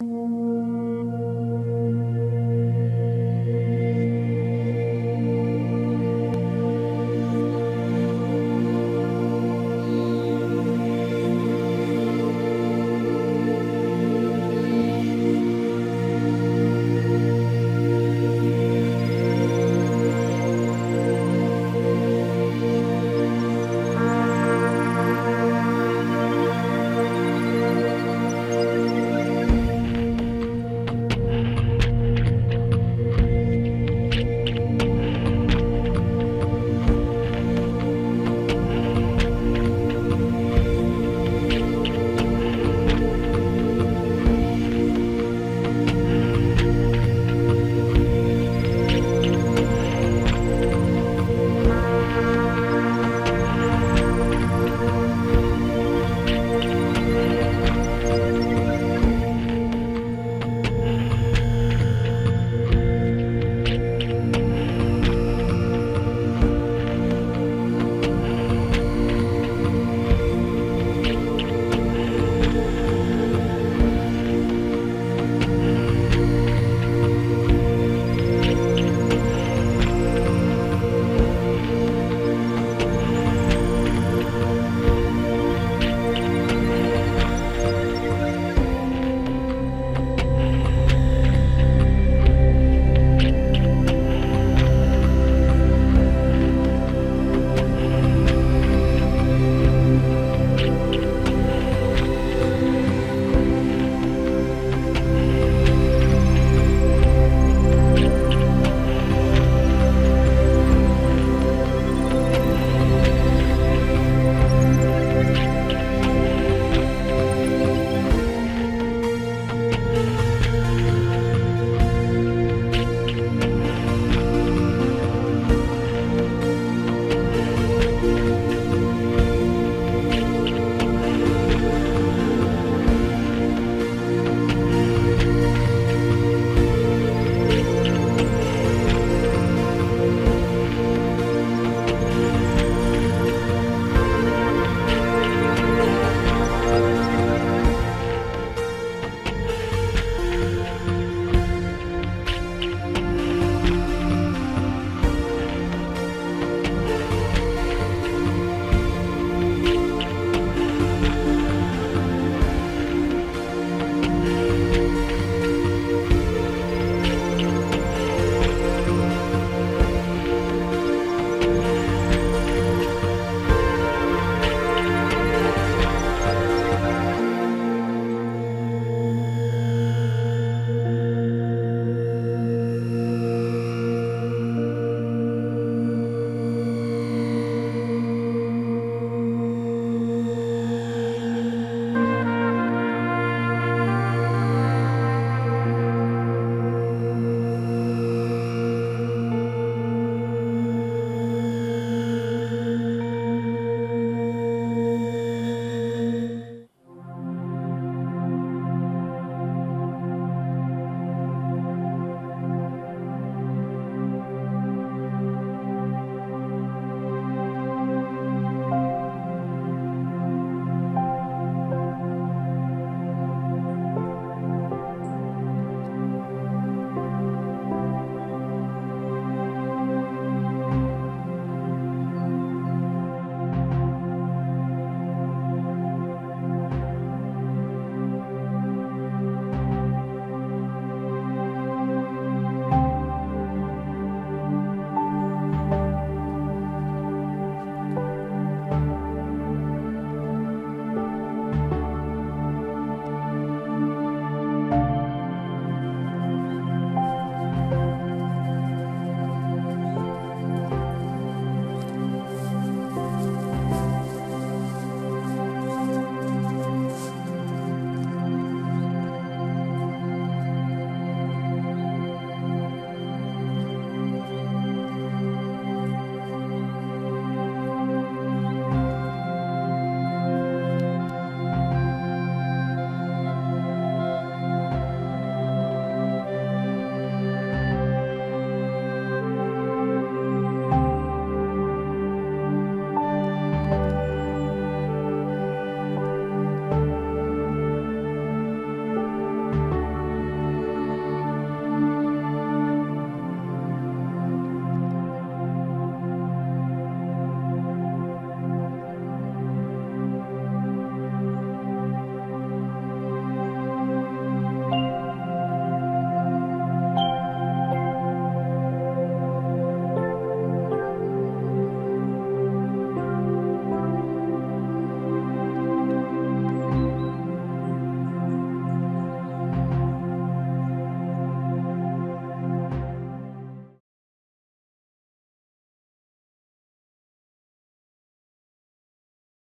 you